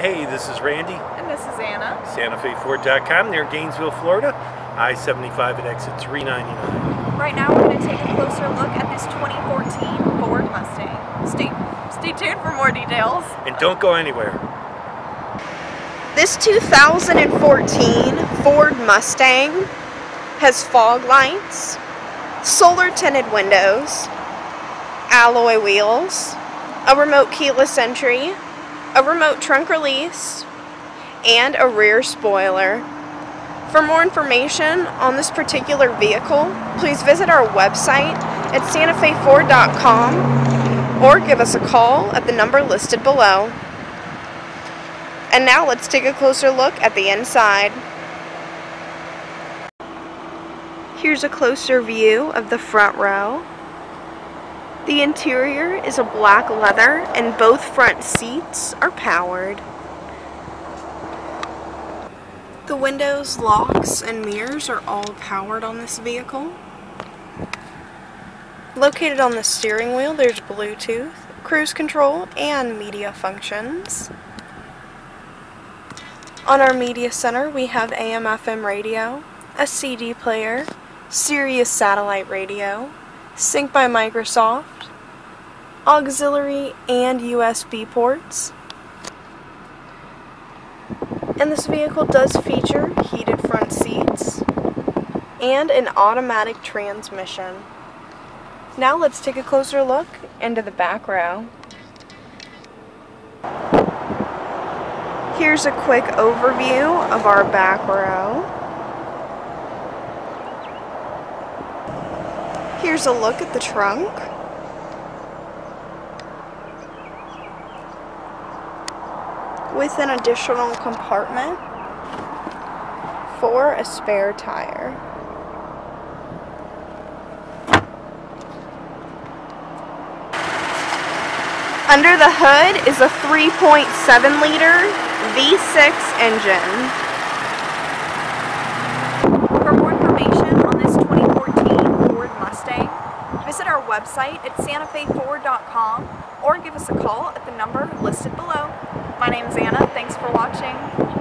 Hey, this is Randy, And this is Anna. SantaFeFord.com near Gainesville, Florida. I-75 at exit 399. Right now we're going to take a closer look at this 2014 Ford Mustang. Stay, stay tuned for more details. And don't go anywhere. This 2014 Ford Mustang has fog lights, solar tinted windows, alloy wheels, a remote keyless entry, a remote trunk release, and a rear spoiler. For more information on this particular vehicle, please visit our website at santafeford.com or give us a call at the number listed below. And now let's take a closer look at the inside. Here's a closer view of the front row. The interior is a black leather and both front seats are powered. The windows, locks, and mirrors are all powered on this vehicle. Located on the steering wheel, there's Bluetooth, cruise control, and media functions. On our media center, we have AM FM radio, a CD player, Sirius satellite radio, Sync by Microsoft, auxiliary and USB ports. And this vehicle does feature heated front seats and an automatic transmission. Now let's take a closer look into the back row. Here's a quick overview of our back row. Here's a look at the trunk. With an additional compartment for a spare tire. Under the hood is a 3.7 liter V6 engine. For more information on this 2014 Ford Mustang, visit our website at santafeford.com or give us a call at the number listed below. My name's Anna. Thanks for watching.